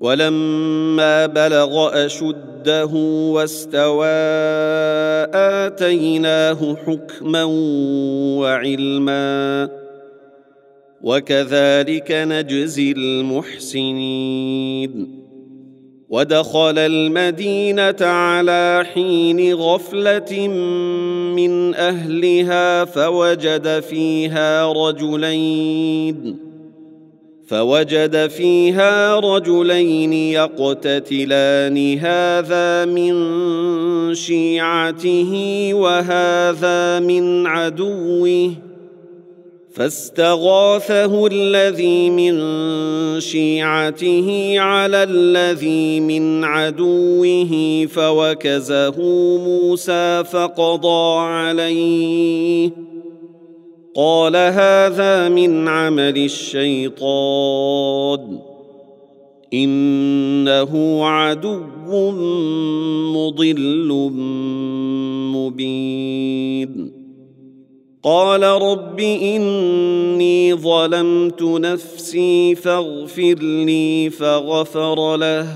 ولما بلغ أشده واستوى آتيناه حكما وعلما. وكذلك نجزي المحسنين. ودخل المدينة على حين غفلة من أهلها فوجد فيها رجلين. فوجد فيها رجلين يقتتلان هذا من شيعته وهذا من عدوه. فاستغاثه الذي من شيعته على الذي من عدوه فوكزه موسى فقضى عليه. قال هذا من عمل الشيطان. إنه عدو مضل مبين. قال رب إني ظلمت نفسي فاغفر لي فغفر له.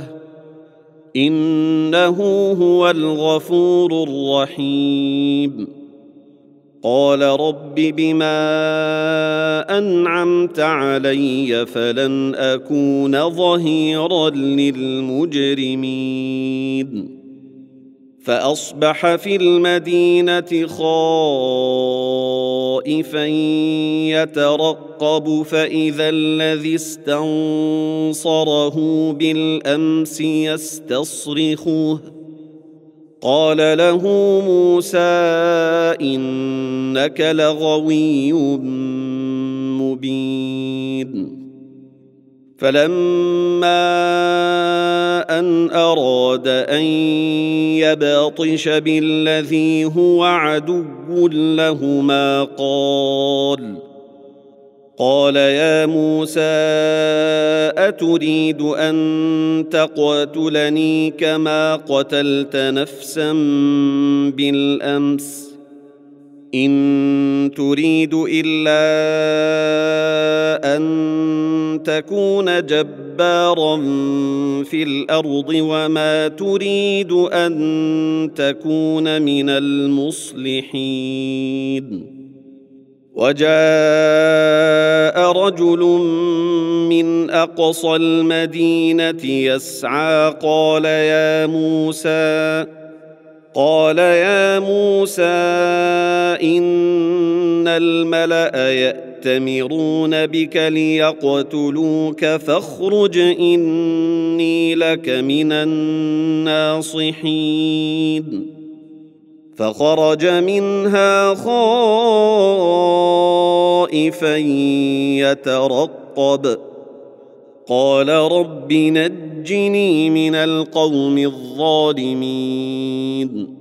إنه هو الغفور الرحيم. قال رب بما أنعمت علي فلن أكون ظهيرا للمجرمين. فأصبح في المدينة خائفا يترقب فإذا الذي استنصره بالأمس يستصرخه. قال له موسى إنك لغوي مبين. فلما أن أراد أن يبطش بالذي هو عدو لهما قال قال يا موسى أتريد أن تقتلني كما قتلت نفسا بالأمس؟ إن تريد إلا أن تكون جبارا في الأرض وما تريد أن تكون من المصلحين. وجاء رجل من أقصى المدينة يسعى قال يا موسى قال يا موسى إن الملأ يأتمرون بك ليقتلوك فاخرج إني لك من الناصحين. فخرج منها خائفا يترقب. قال رب نجني من القوم الظالمين.